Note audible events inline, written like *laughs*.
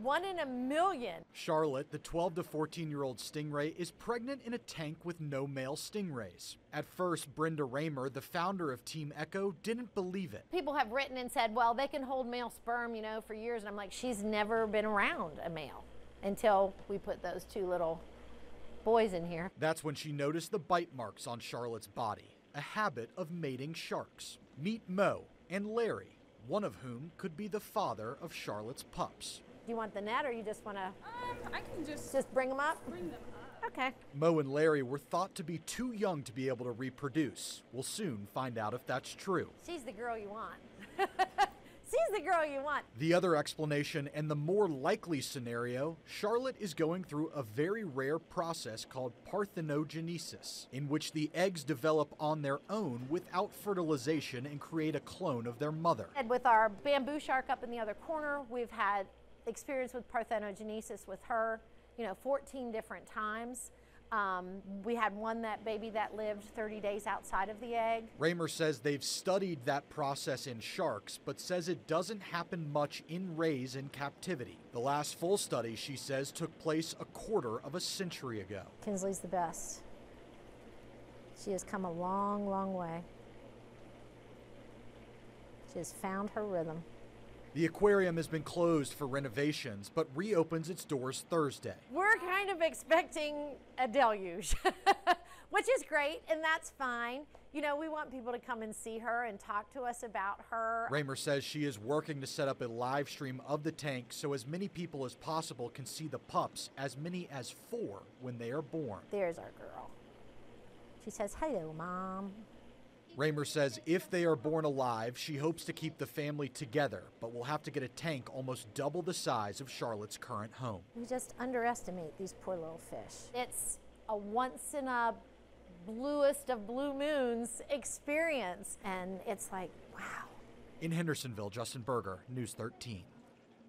One in a million. Charlotte, the 12 to 14 year old stingray, is pregnant in a tank with no male stingrays. At first, Brenda Ramer, the founder of Team ECCO, didn't believe it. People have written and said, well, they can hold male sperm, you know, for years. And I'm like, she's never been around a male until we put those two little boys in here. That's when she noticed the bite marks on Charlotte's body, a habit of mating sharks. Meet Mo and Larry, one of whom could be the father of Charlotte's pups. Do you want the net or you just want to Um, I can just just bring them up? bring them up. Okay. Mo and Larry were thought to be too young to be able to reproduce. We'll soon find out if that's true. She's the girl you want. *laughs* She's the girl you want. The other explanation and the more likely scenario Charlotte is going through a very rare process called parthenogenesis, in which the eggs develop on their own without fertilization and create a clone of their mother. And with our bamboo shark up in the other corner, we've had experience with parthenogenesis with her, you know, 14 different times. Um, we had one that baby that lived 30 days outside of the egg. Ramer says they've studied that process in sharks, but says it doesn't happen much in rays in captivity. The last full study, she says, took place a quarter of a century ago. Kinsley's the best. She has come a long, long way. She has found her rhythm. The aquarium has been closed for renovations, but reopens its doors Thursday. We're kind of expecting a deluge, *laughs* which is great, and that's fine. You know, we want people to come and see her and talk to us about her. Ramer says she is working to set up a live stream of the tank so as many people as possible can see the pups, as many as four when they are born. There's our girl. She says, Hello, Mom. Ramer says if they are born alive, she hopes to keep the family together, but will have to get a tank almost double the size of Charlotte's current home. We just underestimate these poor little fish. It's a once in a bluest of blue moons experience. And it's like, wow. In Hendersonville, Justin Berger, News 13.